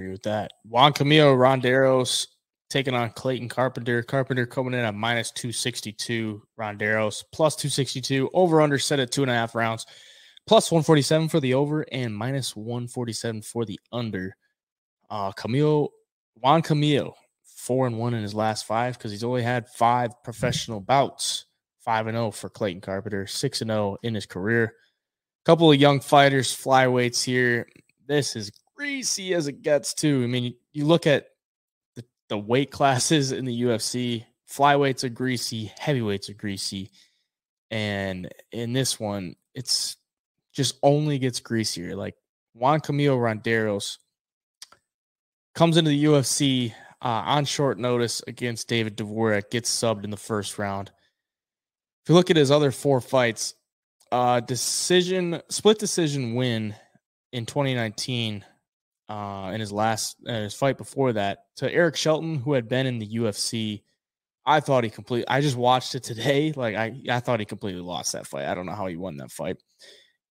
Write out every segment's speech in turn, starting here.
argue with that. Juan Camilo Ronderos taking on Clayton Carpenter. Carpenter coming in at minus 262. Ronderos plus 262. Over under set at two and a half rounds. Plus 147 for the over and minus 147 for the under. Uh, Camilo, Juan Camilo, four and one in his last five because he's only had five professional bouts. Five and zero oh for Clayton Carpenter, six and zero oh in his career. A Couple of young fighters, flyweights here. This is greasy as it gets too. I mean, you, look at the, the weight classes in the UFC. Flyweights are greasy, heavyweights are greasy, and in this one, it's just only gets greasier. Like Juan Camilo Ronderos comes into the UFC uh, on short notice against David Dvorak, gets subbed in the first round. If you look at his other four fights, uh, decision split decision win in 2019 uh, in his last uh, his fight before that to Eric Shelton, who had been in the UFC. I thought he completely. I just watched it today. Like I, I thought he completely lost that fight. I don't know how he won that fight,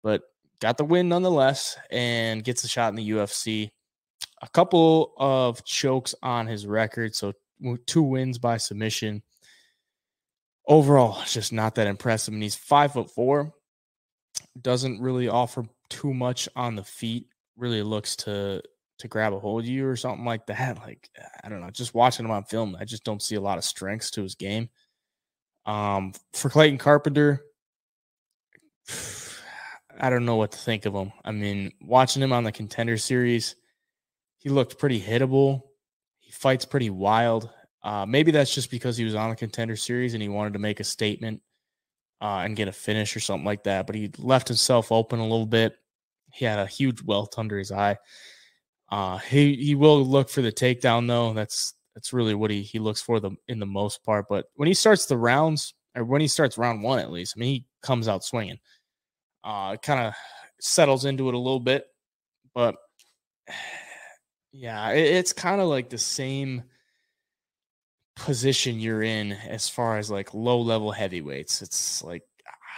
but got the win nonetheless, and gets a shot in the UFC. A couple of chokes on his record, so two wins by submission. Overall, it's just not that impressive. And he's five foot four, doesn't really offer too much on the feet. Really looks to to grab a hold of you or something like that. Like I don't know, just watching him on film, I just don't see a lot of strengths to his game. Um, for Clayton Carpenter, I don't know what to think of him. I mean, watching him on the contender series, he looked pretty hittable. He fights pretty wild. Uh, maybe that's just because he was on the contender series and he wanted to make a statement uh, and get a finish or something like that. But he left himself open a little bit. He had a huge welt under his eye. Uh, he he will look for the takedown though. That's that's really what he he looks for the in the most part. But when he starts the rounds, or when he starts round one at least, I mean he comes out swinging. Uh, kind of settles into it a little bit, but yeah, it, it's kind of like the same position you're in as far as like low level heavyweights. It's like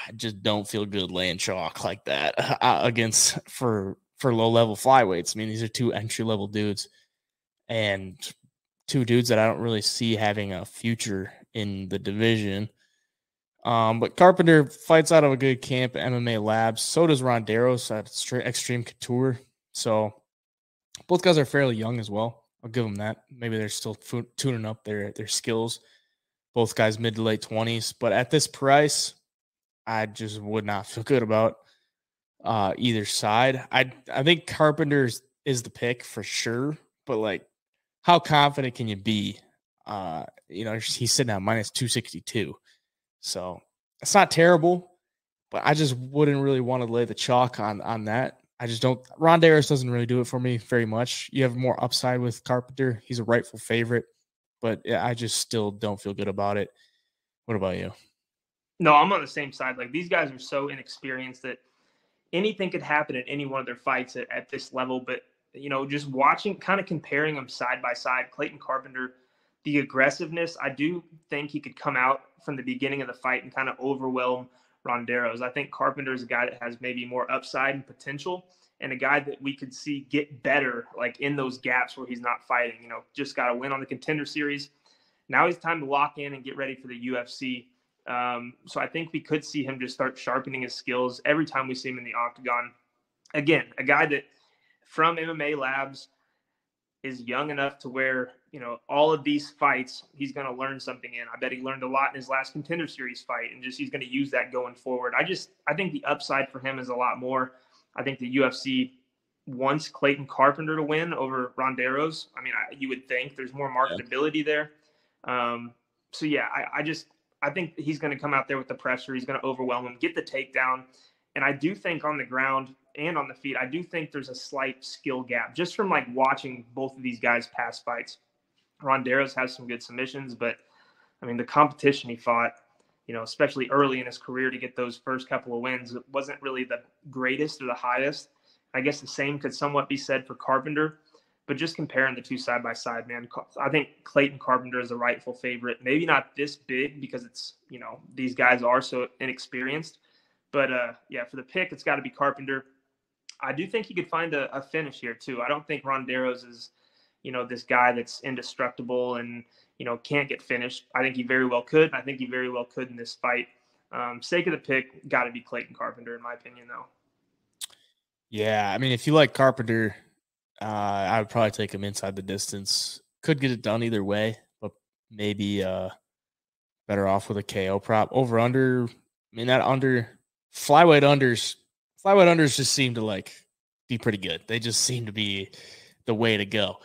I just don't feel good laying chalk like that uh, against for for low level flyweights. I mean, these are two entry level dudes and two dudes that I don't really see having a future in the division. Um, but Carpenter fights out of a good camp at MMA Labs. So does Ronderos at Extreme Couture. So both guys are fairly young as well. I'll give them that. Maybe they're still tuning up their their skills. Both guys mid to late twenties, but at this price, I just would not feel good about uh, either side. I I think Carpenter is the pick for sure, but like, how confident can you be? Uh, you know, he's sitting at minus two sixty two, so it's not terrible, but I just wouldn't really want to lay the chalk on on that. I just don't. Ronderos doesn't really do it for me very much. You have more upside with Carpenter. He's a rightful favorite, but I just still don't feel good about it. What about you? No, I'm on the same side. Like these guys are so inexperienced that anything could happen at any one of their fights at, at this level. But you know, just watching, kind of comparing them side by side, Clayton Carpenter, the aggressiveness. I do think he could come out from the beginning of the fight and kind of overwhelm Ronderos. I think Carpenter is a guy that has maybe more upside and potential and a guy that we could see get better like in those gaps where he's not fighting. You know, just got a win on the contender series. Now he's time to lock in and get ready for the UFC. Um, so I think we could see him just start sharpening his skills every time we see him in the octagon. Again, a guy that from MMA Labs is young enough to where you know all of these fights he's going to learn something in. I bet he learned a lot in his last contender series fight, and just he's going to use that going forward. I just I think the upside for him is a lot more. I think the UFC wants Clayton Carpenter to win over Ronderos. I mean, I, you would think there's more marketability there. Um, so yeah, I, I just I think he's going to come out there with the pressure. He's going to overwhelm him, get the takedown, and I do think on the ground and on the feet, I do think there's a slight skill gap just from like watching both of these guys past fights. Ronderos has some good submissions, but I mean the competition he fought, you know, especially early in his career to get those first couple of wins, it wasn't really the greatest or the highest. I guess the same could somewhat be said for Carpenter, but just comparing the two side by side, man, I think Clayton Carpenter is the rightful favorite. Maybe not this big because it's you know these guys are so inexperienced, but uh, yeah, for the pick, it's got to be Carpenter. I do think he could find a, a finish here too. I don't think Ronderos is, you know, this guy that's indestructible and you know can't get finished. I think he very well could. I think he very well could in this fight. Um, sake of the pick, got to be Clayton Carpenter in my opinion, though. Yeah, I mean, if you like Carpenter, uh, I would probably take him inside the distance. Could get it done either way, but maybe uh, better off with a KO prop over under. I mean, that under flyweight unders, flyweight unders just seem to like be pretty good. They just seem to be the way to go.